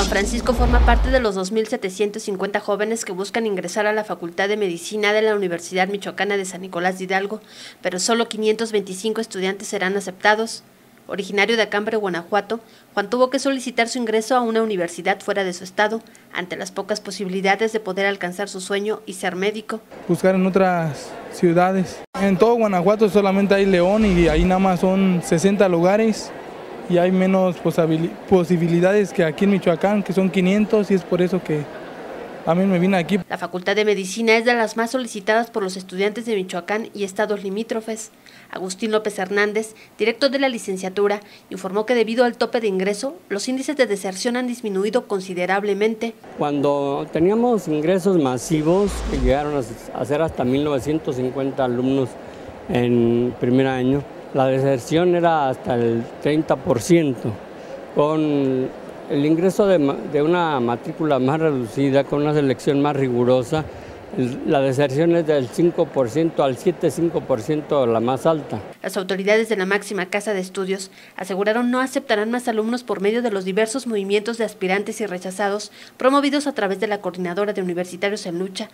Juan Francisco forma parte de los 2.750 jóvenes que buscan ingresar a la Facultad de Medicina de la Universidad Michoacana de San Nicolás de Hidalgo, pero solo 525 estudiantes serán aceptados. Originario de Acambre, Guanajuato, Juan tuvo que solicitar su ingreso a una universidad fuera de su estado, ante las pocas posibilidades de poder alcanzar su sueño y ser médico. Buscar en otras ciudades. En todo Guanajuato solamente hay León y ahí nada más son 60 lugares y hay menos posibilidades que aquí en Michoacán, que son 500 y es por eso que a mí me vine aquí. La Facultad de Medicina es de las más solicitadas por los estudiantes de Michoacán y estados limítrofes. Agustín López Hernández, director de la licenciatura, informó que debido al tope de ingreso, los índices de deserción han disminuido considerablemente. Cuando teníamos ingresos masivos, que llegaron a ser hasta 1.950 alumnos en primer año, la deserción era hasta el 30%. Con el ingreso de, una matrícula más reducida, con una selección más rigurosa, la deserción es del 5% al 7-5% la más alta. Las autoridades de la máxima casa de estudios aseguraron no aceptarán más alumnos por medio de los diversos movimientos de aspirantes y rechazados promovidos a través de la Coordinadora de Universitarios en Lucha